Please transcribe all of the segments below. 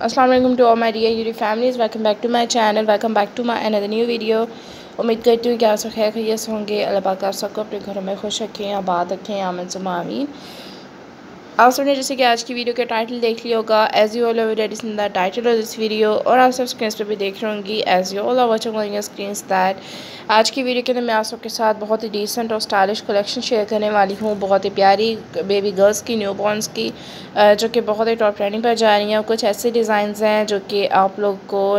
السلام علیکم to all my dear your families welcome back to my channel welcome back to my another new video امید کرتی ہوں کہ آپ سب خیر خیریت ہوں گے اللہ پاک آپ سب کو اپنے گھروں میں خوش رکھیں آباد رکھیں آمن سمامین آپ سب نے جیسے کہ آج کی ویڈیو کا ٹائٹل دیکھ لیا ہوگا as you already seen the title of this video اور آپ سب اسکرینس پہ بھی دیکھ رہے ہوں گی as you all are watching on screens that آج کی ویڈیو کے اندر میں آپ سب کے ساتھ بہت ہی ڈیسنٹ اور سٹائلش کلیکشن شیئر کرنے والی ہوں، بہت ہی پیاری بیبی گرلس کی نیو بورنس کی جو کہ بہت ہی ٹاپ ٹریننگ پر جا رہی ہیں۔ کچھ ایسے ڈیزائنز ہیں جو کہ آپ لوگ کو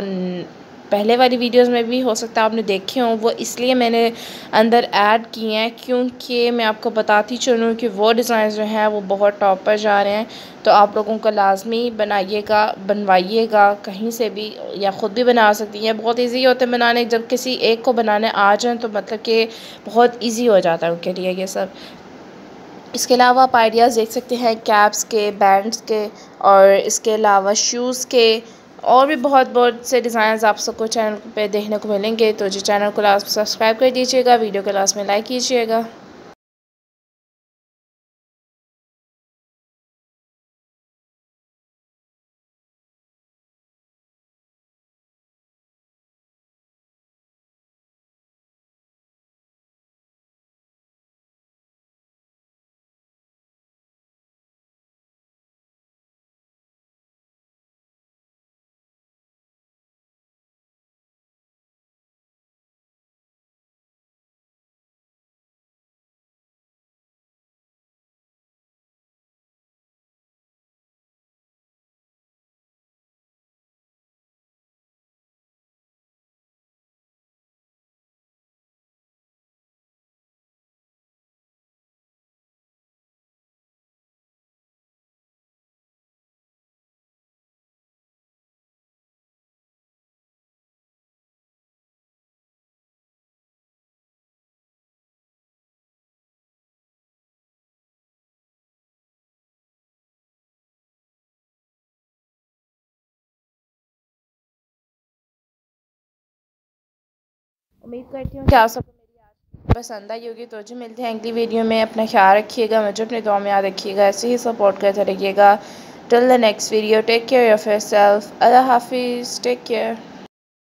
پہلے والی ویڈیوز میں بھی ہو سکتا ہے آپ نے دیکھے ہوں، وہ اس لیے میں نے اندر ایڈ کی ہیں کیونکہ میں آپ کو بتاتی چلوں کہ وہ ڈیزائنز جو ہیں وہ بہت ٹاپ پر جا رہے ہیں۔ تو آپ لوگوں کو لازمی بنائیے گا، بنوائیے گا، کہیں سے بھی یا خود بھی بنا سکتی ہیں۔ بہت ایزی ہوتے ہیں بنانے، جب کسی ایک کو بنانے آ جائیں تو مطلب کہ بہت ایزی ہو جاتا ہے ان کے لیے یہ سب۔ اس کے علاوہ آپ آئیڈیاز دیکھ سکتے ہیں کیپس کے بینڈس کے اور اس کے علاوہ شوز کے۔ اور بھی بہت بہت سے ڈیزائنز آپ سب کو چینل پہ دیکھنے کو ملیں گے تو جی چینل کو لاسٹ سبسکرائب کر دیجیے گا ویڈیو کو لاسٹ میں لائک کیجیے گا۔ امید کرتی ہوں کہ آپ سب کو میری پسند آئی ہوگی۔ تو جو ملتے ہیں اگلی ویڈیو میں۔ اپنا خیال رکھیے گا مجھے اپنے دعا میں یاد رکھیے گا۔ ایسے ہی سپورٹ کرتے رہیے گا۔ Till the next video take care yourself اللہ حافظ ٹیک کیئر